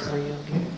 Real good.